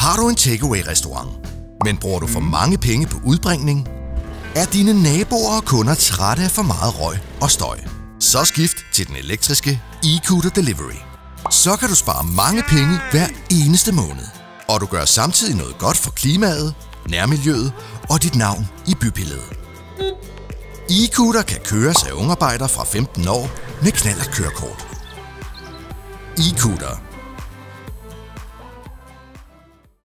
Har du en takeaway-restaurant, men bruger du for mange penge på udbringning? Er dine naboer og kunder trætte af for meget røg og støj? Så skift til den elektriske e-Cooter Delivery. Så kan du spare mange penge hver eneste måned. Og du gør samtidig noget godt for klimaet, nærmiljøet og dit navn i bybilledet. E-Cooter kan køres af ungarbejdere fra 15 år med knallert kørekort. E-Cooter